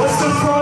what's the protocol?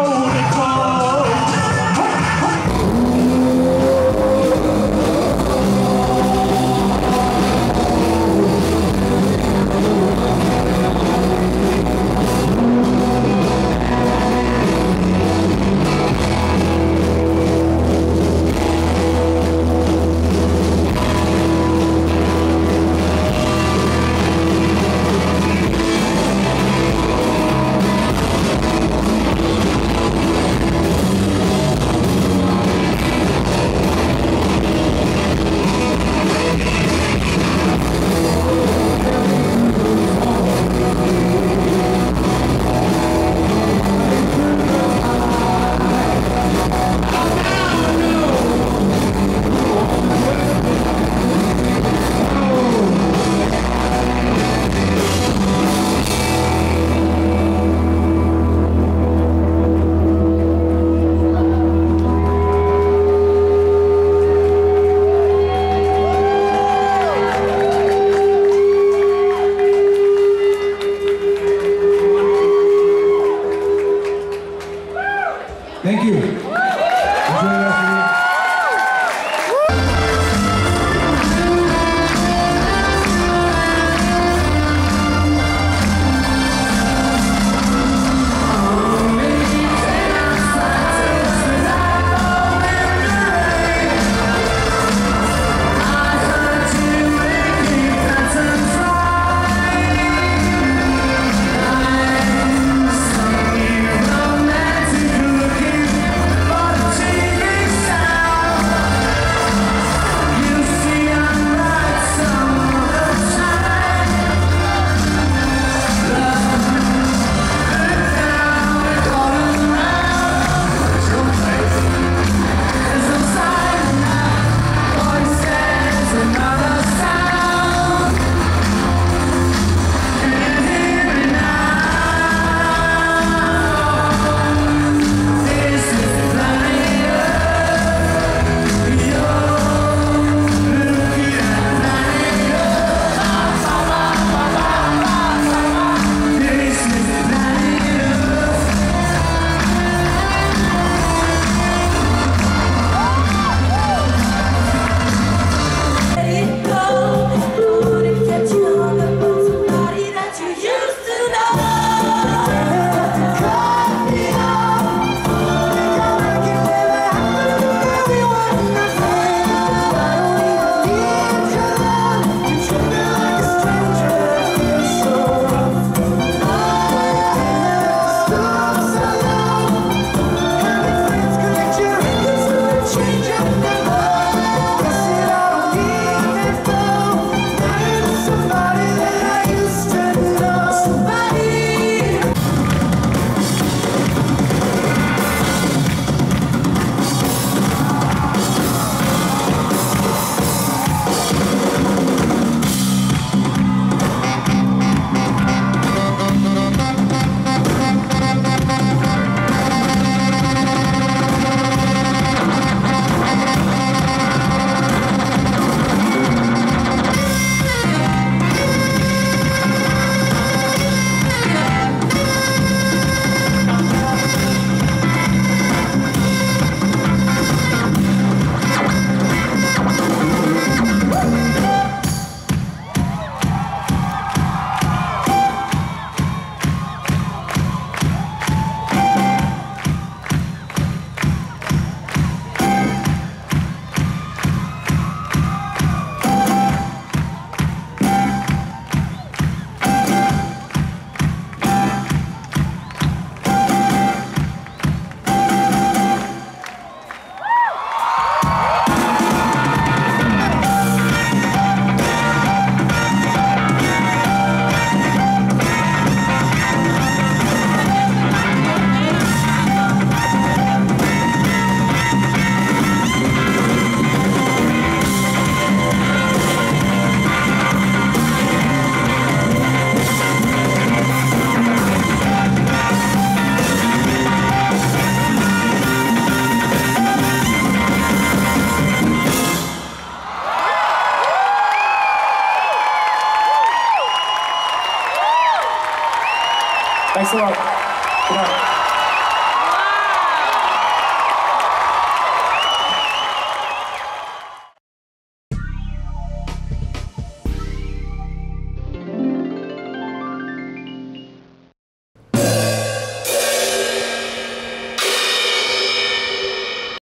Thanks a lot.